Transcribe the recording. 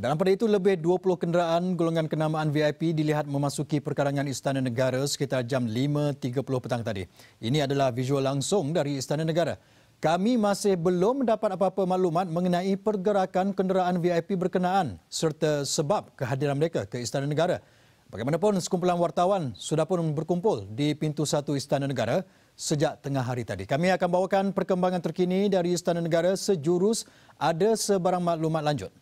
Dalam pada itu, lebih 20 kenderaan golongan kenamaan VIP dilihat memasuki perkarangan Istana Negara sekitar jam 5.30 petang tadi. Ini adalah visual langsung dari Istana Negara. Kami masih belum mendapat apa-apa maklumat mengenai pergerakan kenderaan VIP berkenaan serta sebab kehadiran mereka ke Istana Negara. Bagaimanapun, sekumpulan wartawan sudah pun berkumpul di pintu satu Istana Negara sejak tengah hari tadi. Kami akan bawakan perkembangan terkini dari Istana Negara sejurus ada sebarang maklumat lanjut.